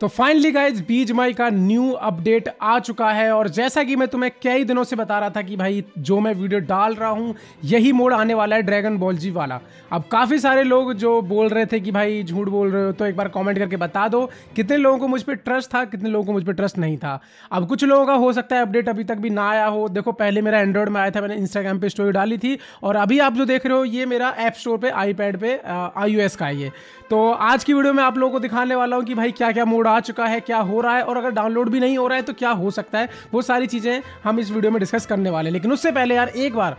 तो finally guys बीज माई का न्यू अपडेट आ चुका है और जैसा कि मैं तुम्हें कई दिनों से बता रहा था कि भाई, जो मैं वीडियो डाल रहा हूँ, यही मोड आने वाला है ड्रैगन बॉल जी वाला। अब काफ़ी सारे लोग जो बोल रहे थे कि भाई, झूठ बोल रहे हो तो एक बार कमेंट करके बता दो, कितने लोगों को मुझ पर ट्रस्ट था, कितने लोगों को मुझ पर ट्रस्ट नहीं था। अब कुछ लोगों का हो सकता है अपडेट अभी तक भी ना आया हो। देखो, पहले मेरा एंड्रॉइड में आया था, मैंने इंस्टाग्राम पर स्टोरी डाली थी, और अभी आप जो देख रहे हो, ये मेरा ऐप स्टोर पर आई पे आई का है ये। तो आज की वीडियो में आप लोगों को दिखाने वाला हूँ कि भाई क्या क्या मोड आ चुका है, क्या हो रहा है और अगर डाउनलोड भी नहीं हो रहा है तो क्या हो सकता है? वो सारी चीज़ें हम इस वीडियो में डिस्कस करने वाले लेकिन उससे पहले यार, एक बार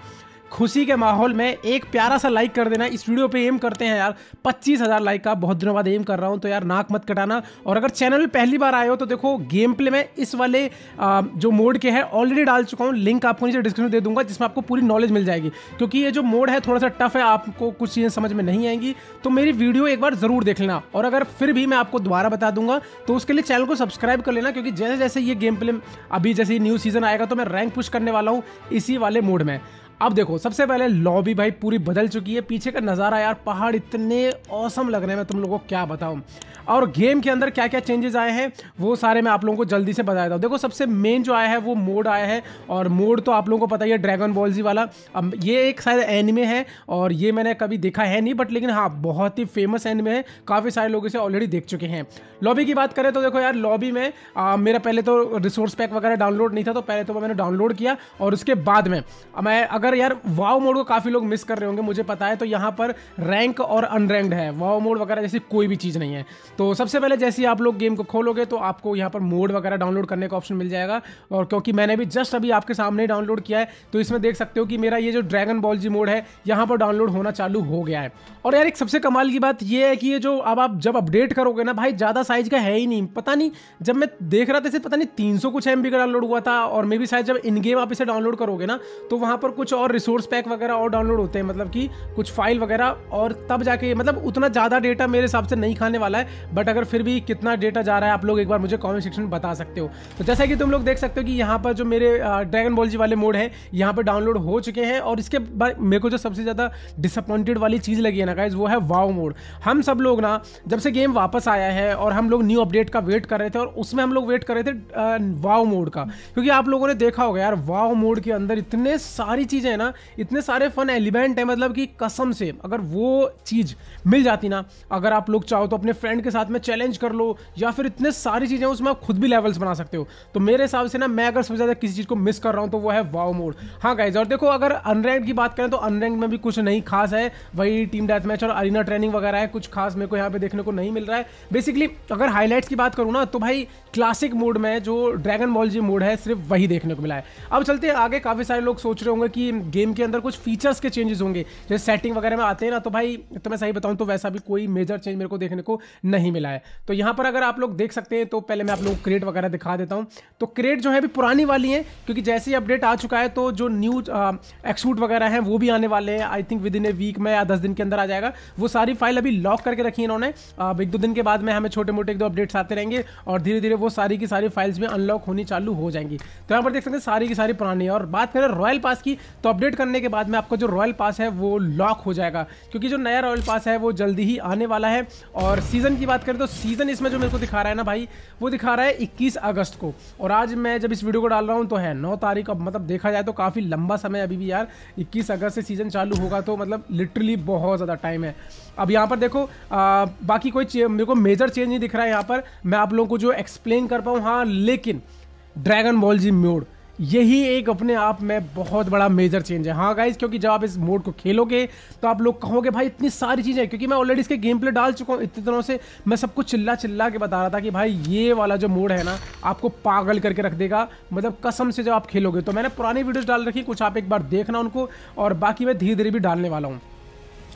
खुशी के माहौल में एक प्यारा सा लाइक कर देना। इस वीडियो पे एम करते हैं यार। पच्चीस हज़ार लाइक का बहुत दिनों बाद एम कर रहा हूँ तो यार नाक मत कटाना। और अगर चैनल में पहली बार आए हो तो देखो गेम प्ले में इस वाले आ, जो मोड के है ऑलरेडी डाल चुका हूँ। लिंक आपको नीचे डिस्क्रिप्शन दे दूँगा जिसमें आपको पूरी नॉलेज मिल जाएगी। क्योंकि ये जो मोड है थोड़ा सा टफ है आपको कुछ चीज़ें समझ में नहीं आएँगी। तो मेरी वीडियो एक बार ज़रूर देख लेना। और अगर फिर भी मैं आपको दोबारा बता दूँगा तो उसके लिए चैनल को सब्सक्राइब कर लेना क्योंकि जैसे जैसे ये गेम प्ले अभी जैसे न्यू सीज़न आएगा तो मैं रैंक पुश करने वाला हूँ इसी वाले मोड में। अब देखो, सबसे पहले लॉबी भाई पूरी बदल चुकी है। पीछे का नज़ारा यार, पहाड़ इतने औसम लग रहे हैं। मैं तुम लोगों को क्या बताऊँ? और गेम के अंदर क्या क्या चेंजेस आए हैं, वो सारे मैं आप लोगों को जल्दी से बता देता हूँ देखो, सबसे मेन जो आया है, वो मोड आया है। और मोड तो आप लोगों को पता ही है ड्रैगन बॉल जी वाला। अब ये एक शायद एनिमे है, और ये मैंने कभी देखा है नहीं बट लेकिन हाँ बहुत ही फ़ेमस एनिमे है। काफ़ी सारे लोग इसे ऑलरेडी देख चुके हैं। लॉबी की बात करें तो देखो यार लॉबी में मेरा पहले तो रिसोर्स पैक वगैरह डाउनलोड नहीं था तो पहले तो मैंने डाउनलोड किया, और उसके बाद में, मैं अगर यार, वाव मोड को काफ़ी लोग मिस कर रहे होंगे, मुझे पता है। तो यहाँ पर रैंक और अनरैंक्ड है। वाव मोड वगैरह जैसी कोई भी चीज़ नहीं है। तो सबसे पहले जैसे आप लोग गेम को खोलोगे तो आपको यहाँ पर मोड वगैरह डाउनलोड करने का ऑप्शन मिल जाएगा। और क्योंकि मैंने भी जस्ट अभी आपके सामने डाउनलोड किया है तो इसमें देख सकते हो कि मेरा ये जो ड्रैगन बॉल जी मोड है, यहाँ पर डाउनलोड होना चालू हो गया है। और यार, एक सबसे कमाल की बात यह है कि ये जो अब आप जब अपडेट करोगे ना, भाई, ज़्यादा साइज़ का है ही नहीं। पता नहीं, जब मैं देख रहा था पता नहीं, तीन कुछ एम का डाउनलोड हुआ था, और मे भी शायद जब इन गेम आप इसे डाउनलोड करोगे ना तो वहाँ पर कुछ और रिसोर्स पैक वगैरह और डाउनलोड होते हैं। मतलब कि कुछ फ़ाइल वगैरह और तब जाके मतलब उतना ज़्यादा डेटा मेरे हिसाब से नहीं खाने वाला है बट अगर फिर भी कितना डेटा जा रहा है, आप लोग एक बार मुझे कॉमेंट सेक्शन में बता सकते हो। तो जैसा कि तुम लोग देख सकते हो कि यहाँ पर जो मेरे ड्रैगन बॉल जी वाले मोड है, यहाँ पर डाउनलोड हो चुके हैं और इसके बाद मेरे को जो सबसे ज़्यादा डिसअपॉइंटेड वाली चीज़ लगी है ना गाइज़ वो है वाव मोड हम सब लोग ना, जब से गेम वापस आया है और हम लोग न्यू अपडेट का वेट कर रहे थे और उसमें हम लोग वेट कर रहे थे वाव मोड का। क्योंकि आप लोगों ने देखा होगा यार वाव मोड के अंदर इतने सारी चीज़ें हैं ना, इतने सारे फन एलिमेंट है मतलब कि कसम से, अगर वो चीज़ मिल जाती ना, अगर आप लोग चाहो तो अपने फ्रेंड के साथ में चैलेंज कर लो, या फिर इतने सारी चीज़ें उसमें आप खुद भी लेवल्स बना सकते हो। तो मेरे हिसाब से ना, मैं अगर सबसे ज़्यादा किसी चीज़ को मिस कर रहा हूँ तो वो है वाव मोड हाँ गाइज़ और देखो, अगर अनरैंक की बात करें तो अनरैंक में भी कुछ नहीं खास है। वही टीम डेथ मैच और अरीना ट्रेनिंग वगैरह है, कुछ खास मेरे को यहाँ पे देखने को नहीं मिल रहा है। बेसिकली अगर हाईलाइट्स की बात करूँ ना तो भाई क्लासिक मोड में जो ड्रैगन बॉल जी मोड है, सिर्फ़ वही देखने को मिला है। अब चलते हैं, आगे काफ़ी सारे लोग सोच रहे होंगे कि गेम के अंदर कुछ फीचर्स के चेंजेस होंगे। जैसे सेटिंग वगैरह में आते हैं ना तो भाई तो मैं सही बताऊँ तो वैसा भी कोई मेजर चेंज मेरे को देखने को नहीं मिला है। तो यहाँ पर अगर आप लोग देख सकते हैं तो पहले मैं आप लोग क्रेट वगैरह दिखा देता हूँ। तो क्रेट जो है अभी पुरानी वाली है, क्योंकि जैसे ही अपडेट आ चुका है तो जो न्यू एक्सूट वगैरह है, वो भी आने वाले हैं। I think within a week में या दस दिन के अंदर आ जाएगा। वो सारी फ़ाइल अभी लॉक करके रखी है इन्होंने। अब एक दो दिन के बाद में हमें छोटे मोटे एक दो अपडेट्स आते रहेंगे और धीरे धीरे वो सारी की सारी फाइल्स भी अनलॉक होनी चालू हो जाएँगी। तो यहाँ पर देख सकते हैं, सारी की सारी पुरानी और बात करें रॉयल पास की तो अपडेट करने के बाद में आपका जो रॉयल पास है वो लॉक हो जाएगा। क्योंकि जो नया रॉयल पास है वो जल्दी ही आने वाला है। और सीज़न की बात करें तो सीज़न इसमें जो मेरे को दिखा रहा है ना भाई वो दिखा रहा है 21 अगस्त को। और आज मैं जब इस वीडियो को डाल रहा हूँ तो है नौ तारीख अब मतलब देखा जाए तो काफ़ी लंबा समय अभी भी यार इक्कीस अगस्त से सीज़न चालू होगा तो मतलब लिटरली बहुत ज़्यादा टाइम है। अब यहाँ पर देखो आ, बाकी कोई मेरे को मेजर चेंज नहीं दिख रहा है यहाँ पर। मैं आप लोगों को जो एक्सप्लेन कर पाऊँ हाँ लेकिन ड्रैगन बॉल जी मोड यही एक अपने आप में बहुत बड़ा मेजर चेंज है। हाँ गाइज़ क्योंकि जब आप इस मोड को खेलोगे तो आप लोग कहोगे, भाई, इतनी सारी चीज़ें क्योंकि मैं ऑलरेडी इसके गेम प्ले डाल चुका हूँ, इतने दिनों से मैं सब कुछ चिल्ला चिल्ला के बता रहा था कि, भाई, ये वाला जो मोड है ना, आपको पागल करके रख देगा। मतलब कसम से जब आप खेलोगे तो मैंने पुरानी वीडियोज़ डाल रखी, कुछ आप एक बार देखना उनको, और बाकी मैं धीरे धीरे भी डालने वाला हूँ।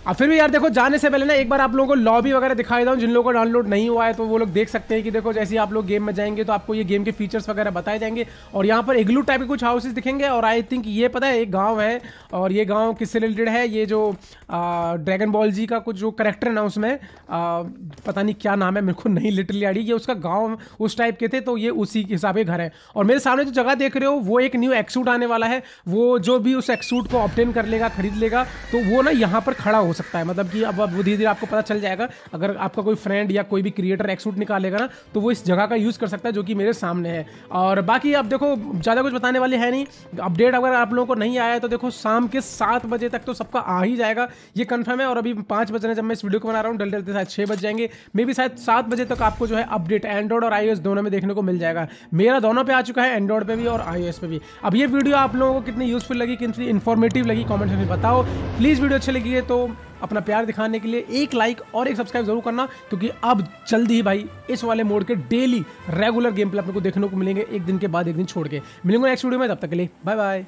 अब फिर भी यार देखो, जाने से पहले ना एक बार आप लोगों को लॉबी वगैरह दिखाई दूँ जिन लोगों को डाउनलोड नहीं हुआ है तो वो लोग देख सकते हैं कि देखो, जैसे आप लोग गेम में जाएँगे तो आपको ये गेम के फीचर्स वगैरह बताए जाएँगे। और यहाँ पर इग्लू टाइप के कुछ हाउसेस दिखेंगे, और आई थिंक ये पता है, एक गाँव है, और ये गाँव किससे रिलेटेड है? ये जो ड्रैगन बॉल जी का कुछ जो करेक्टर है ना उसमें पता नहीं क्या नाम है, मेरे को नहीं लिटरली आड़ी ये उसका गाँव उस टाइप के थे तो ये उसी के हिसाब के घर है। और मेरे सामने जो जगह देख रहे हो, वो एक न्यू एक्सूट आने वाला है। वो जो भी उस एक्सूट को ऑप्टेन कर लेगा, खरीद लेगा तो वो ना यहाँ पर खड़ा हो सकता है। मतलब कि अब अब धीरे धीरे आपको पता चल जाएगा, अगर आपका कोई फ्रेंड या कोई भी क्रिएटर एक्सूट निकालेगा ना तो वो इस जगह का यूज़ कर सकता है जो कि मेरे सामने है। और बाकी अब देखो, ज़्यादा कुछ बताने वाले है नहीं। अपडेट अगर आप लोगों को नहीं आया तो देखो, शाम के सात बजे तक तो सबका आ ही जाएगा। ये कन्फर्म है, और अभी पाँच बजे जब मैं इस वीडियो को बना रहा हूँ डल डलते शायद छः बज जाएँगे। मे भी शायद सात बजे तक आपको जो है अपडेट एंड्रॉइड और आई दोनों में देखने को मिल जाएगा। मेरा दोनों पे आ चुका है एंड्रॉइड पे भी और आईओएस पे भी। अब ये वीडियो आप लोगों को कितनी यूजफुल लगी, कितनी इन्फॉर्मेटिव लगी कॉमेंट में बताओ। प्लीज़ वीडियो अच्छी लगी है तो अपना प्यार दिखाने के लिए एक लाइक और एक सब्सक्राइब ज़रूर करना, क्योंकि अब जल्दी ही भाई इस वाले मोड के डेली रेगुलर गेम प्ले अपने को देखने को मिलेंगे एक दिन के बाद, एक दिन छोड़ के। मिलेंगे नेक्स्ट वीडियो में, तब तक के लिए बाय बाय